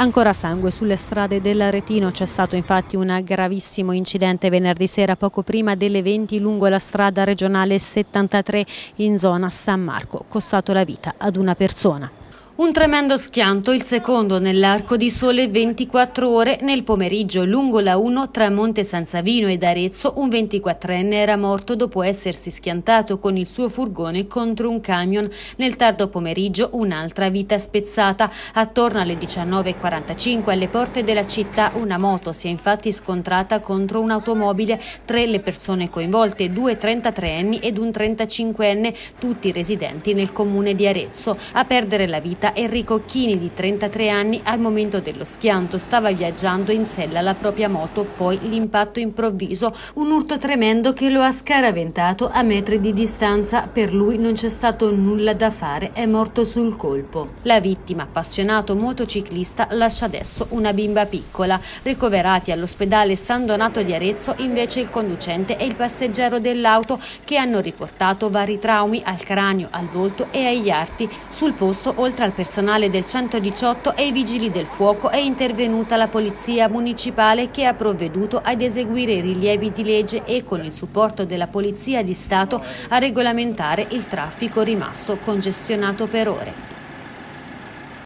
Ancora sangue sulle strade dell'Aretino, c'è stato infatti un gravissimo incidente venerdì sera poco prima delle 20 lungo la strada regionale 73 in zona San Marco, costato la vita ad una persona. Un tremendo schianto, il secondo nell'arco di sole 24 ore nel pomeriggio lungo la 1 tra Monte San Savino ed Arezzo. Un 24enne era morto dopo essersi schiantato con il suo furgone contro un camion. Nel tardo pomeriggio un'altra vita spezzata. Attorno alle 19.45 alle porte della città una moto si è infatti scontrata contro un'automobile. Tre le persone coinvolte, due 33enni ed un 35enne, tutti residenti nel comune di Arezzo. A perdere la vita Enrico Chini di 33 anni al momento dello schianto stava viaggiando in sella alla propria moto, poi l'impatto improvviso, un urto tremendo che lo ha scaraventato a metri di distanza. Per lui non c'è stato nulla da fare, è morto sul colpo. La vittima, appassionato motociclista, lascia adesso una bimba piccola. Ricoverati all'ospedale San Donato di Arezzo invece il conducente e il passeggero dell'auto che hanno riportato vari traumi al cranio, al volto e agli arti. Sul posto, oltre al personale del 118 e i vigili del fuoco è intervenuta la polizia municipale che ha provveduto ad eseguire i rilievi di legge e con il supporto della polizia di Stato a regolamentare il traffico rimasto congestionato per ore.